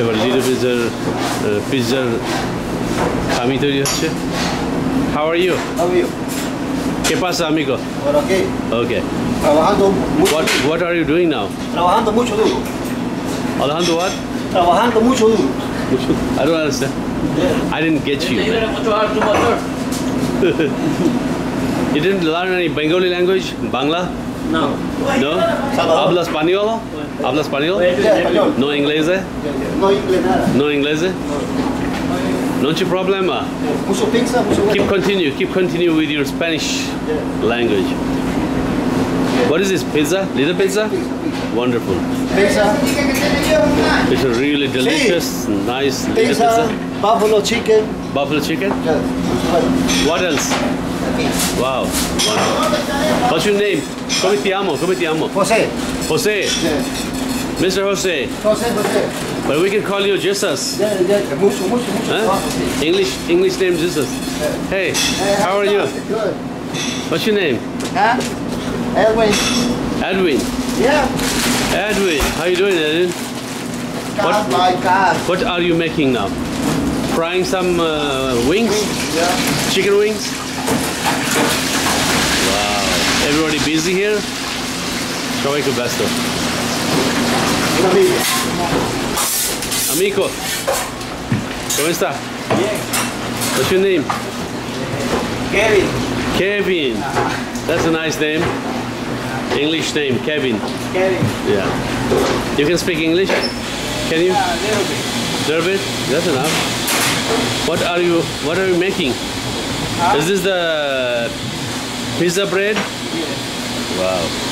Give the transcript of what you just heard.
এবার লিডো পিৎজার পিৎজার খামি তৈরি হচ্ছে how are you How are you? K পাসা আমিগো Por aquí. Okay Trabajando mucho. What what are you doing now? Trabajando mucho duro. Alejandro, what? Trabajando mucho duro. I don't understand. I didn't get you. man. You didn't learn any Bengali language? Bangla? No. No? Habla español? Habla español? No inglés? No inglés nada. No inglés? No hay problema. Ah? Pizza, mucho Keep continue. Keep continue with your Spanish language. What is this? Pizza? Little pizza? Wonderful. Pizza, It's a really delicious, nice little pizza, pizza. buffalo chicken. Buffalo chicken? Yeah. What else? Wow. What's your name? Come ti amo? Come ti amo? Jose. Yeah. Mr. Jose. José, José. But we can call you Jesus. Yeah, yeah. Mucho, mucho, mucho Huh? English English name Jesus. Hey, how are you? Good. What's your name? Huh? Edwin. Edwin. Yeah. Edwin. How you doing, Edwin? God, my God. What are you making now? Frying some uh, wings? Yeah. Chicken wings? Wow. Everybody busy here? Shabaiku besto. Amico. Come sta? Bien. What's your name? Kevin. Kevin. That's a nice name. English name, Kevin. Kevin. Yeah. You can speak English? Can you? Yeah, a little bit. A Little bit? That's enough. What are you what are you making? Is this the pizza bread? Wow.